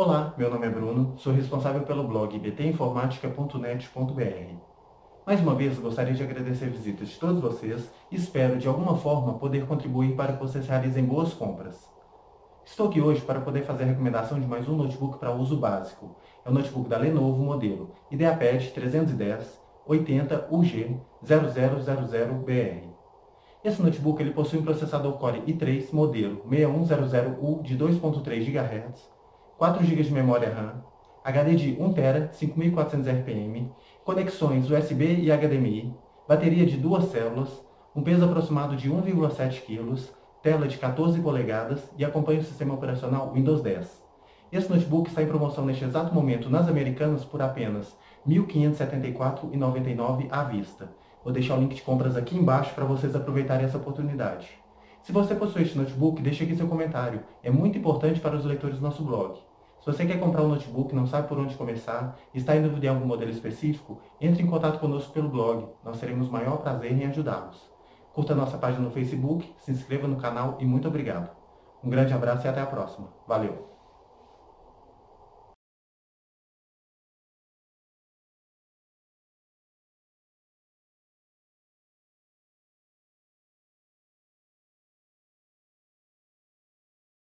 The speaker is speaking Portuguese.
Olá, meu nome é Bruno, sou responsável pelo blog btinformática.net.br. Mais uma vez, gostaria de agradecer a visita de todos vocês e espero, de alguma forma, poder contribuir para que vocês realizem boas compras. Estou aqui hoje para poder fazer a recomendação de mais um notebook para uso básico. É o notebook da Lenovo modelo IdeaPad 310 80 UG 0000BR. Esse notebook ele possui um processador Core i3 modelo 6100U de 2.3 GHz, 4 GB de memória RAM, HD de 1TB, 5400 RPM, conexões USB e HDMI, bateria de duas células, um peso aproximado de 1,7 kg, tela de 14 polegadas e acompanha o sistema operacional Windows 10. Esse notebook está em promoção neste exato momento nas Americanas por apenas R$ 1.574,99 à vista. Vou deixar o link de compras aqui embaixo para vocês aproveitarem essa oportunidade. Se você possui este notebook, deixe aqui seu comentário. É muito importante para os leitores do nosso blog. Se você quer comprar um notebook, não sabe por onde começar, está em dúvida em algum modelo específico, entre em contato conosco pelo blog. Nós teremos o maior prazer em ajudá-los. Curta nossa página no Facebook, se inscreva no canal e muito obrigado. Um grande abraço e até a próxima. Valeu!